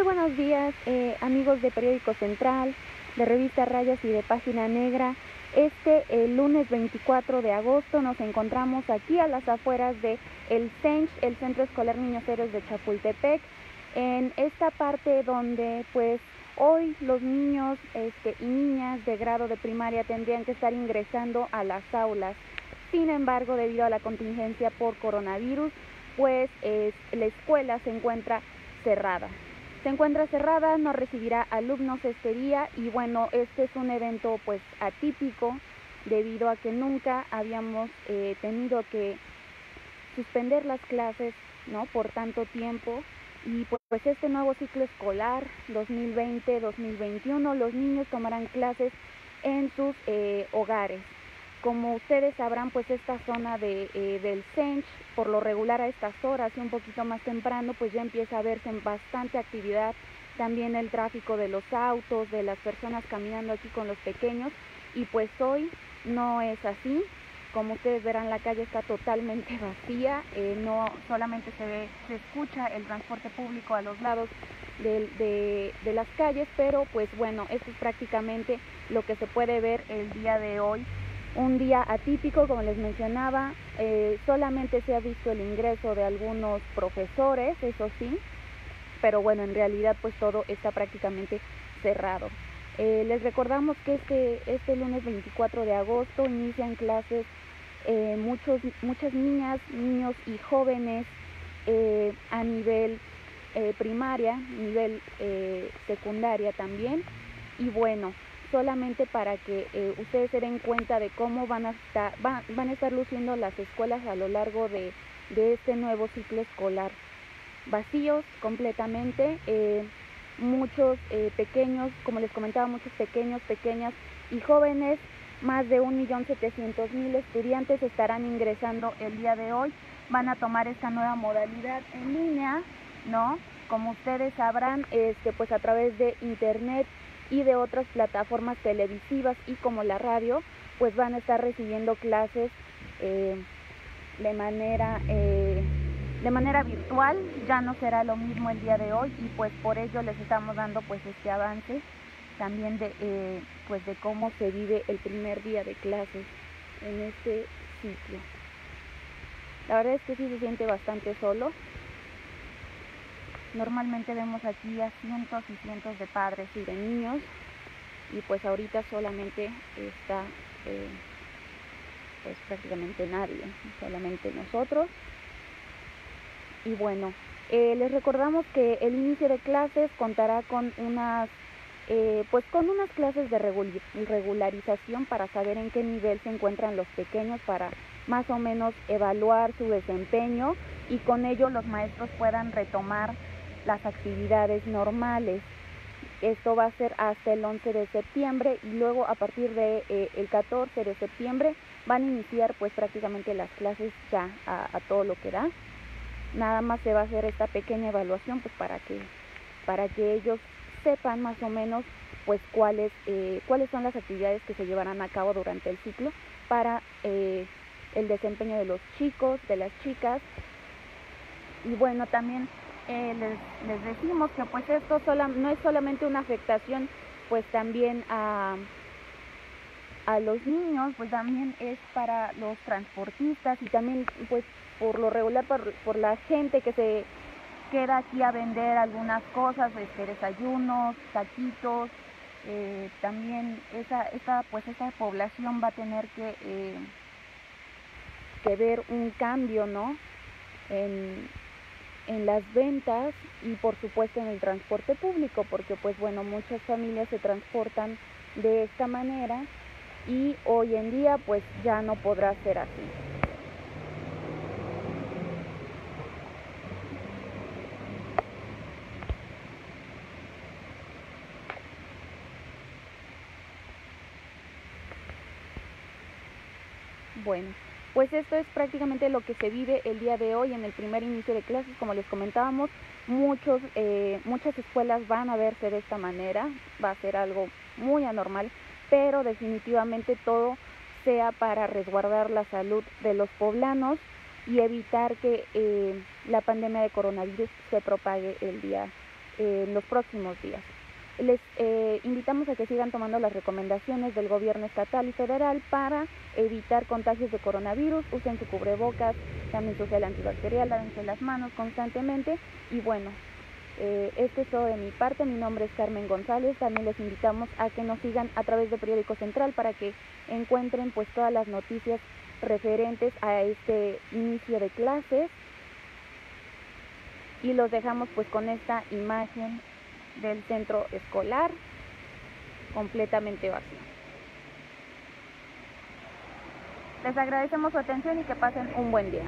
Muy buenos días eh, amigos de Periódico Central, de Revista Rayas y de Página Negra. Este lunes 24 de agosto nos encontramos aquí a las afueras de el CENCH, el Centro Escolar Niños Héroes de Chapultepec, en esta parte donde pues hoy los niños este, y niñas de grado de primaria tendrían que estar ingresando a las aulas. Sin embargo, debido a la contingencia por coronavirus, pues la escuela se encuentra cerrada. Se encuentra cerrada, no recibirá alumnos este día y bueno, este es un evento pues atípico debido a que nunca habíamos eh, tenido que suspender las clases ¿no? por tanto tiempo y pues este nuevo ciclo escolar 2020-2021 los niños tomarán clases en sus eh, hogares. Como ustedes sabrán, pues esta zona de, eh, del CENCH, por lo regular a estas horas y un poquito más temprano, pues ya empieza a verse bastante actividad, también el tráfico de los autos, de las personas caminando aquí con los pequeños, y pues hoy no es así. Como ustedes verán, la calle está totalmente vacía, eh, no solamente se ve, se escucha el transporte público a los lados de, de las calles, pero pues bueno, esto es prácticamente lo que se puede ver el día de hoy un día atípico, como les mencionaba, eh, solamente se ha visto el ingreso de algunos profesores, eso sí, pero bueno, en realidad pues todo está prácticamente cerrado. Eh, les recordamos que este, este lunes 24 de agosto inician clases eh, muchos, muchas niñas, niños y jóvenes a nivel primaria, nivel secundaria también. Y bueno, solamente para que eh, ustedes se den cuenta de cómo van a estar, van a estar luciendo las escuelas a lo largo de, este nuevo ciclo escolar. Vacíos completamente, eh, muchos eh, pequeños, como les comentaba, muchos pequeños, pequeñas y jóvenes, más de 1.700.000 estudiantes estarán ingresando el día de hoy, van a tomar esta nueva modalidad en línea, ¿no? Como ustedes sabrán, este, pues a través de internet y de otras plataformas televisivas y como la radio, pues van a estar recibiendo clases eh, de manera eh, de manera virtual. Ya no será lo mismo el día de hoy y pues por ello les estamos dando pues este avance también de eh, pues de cómo se vive el primer día de clases en este sitio. La verdad es que sí se siente bastante solo. Normalmente vemos aquí a cientos y cientos de padres y de niños y pues ahorita solamente está eh, pues prácticamente nadie, solamente nosotros. Y bueno, eh, les recordamos que el inicio de clases contará con unas eh, pues con unas clases de regularización para saber en qué nivel se encuentran los pequeños para más o menos evaluar su desempeño y con ello los maestros puedan retomar las actividades normales. Esto va a ser hasta el 11 de septiembre y luego a partir de eh, el 14 de septiembre van a iniciar pues prácticamente las clases ya a, todo lo que da. Nada más se va a hacer esta pequeña evaluación pues para que para que ellos sepan más o menos pues cuáles eh, cuáles son las actividades que se llevarán a cabo durante el ciclo para eh, el desempeño de los chicos, de las chicas y bueno también eh, les, decimos que pues esto no es solamente una afectación pues también a, a los niños, pues también es para los transportistas y también pues por lo regular por, la gente que se queda aquí a vender algunas cosas, este, desayunos, taquitos, eh, también esa, esa, pues esa población va a tener que, eh, que ver un cambio, ¿no? En, en las ventas y por supuesto en el transporte público, porque pues bueno, muchas familias se transportan de esta manera y hoy en día pues ya no podrá ser así. Bueno, pues esto es prácticamente lo que se vive el día de hoy en el primer inicio de clases, como les comentábamos, muchos, eh, muchas escuelas van a verse de esta manera, va a ser algo muy anormal, pero definitivamente todo sea para resguardar la salud de los poblanos y evitar que eh, la pandemia de coronavirus se propague el día eh, en los próximos días. Les eh, invitamos a que sigan tomando las recomendaciones del gobierno estatal y federal para evitar contagios de coronavirus, usen su cubrebocas, también su gel antibacterial, lávense las manos constantemente. Y bueno, eh, esto es todo de mi parte, mi nombre es Carmen González, también les invitamos a que nos sigan a través de Periódico Central para que encuentren pues todas las noticias referentes a este inicio de clases. Y los dejamos pues con esta imagen del centro escolar completamente vacío. Les agradecemos su atención y que pasen un buen día.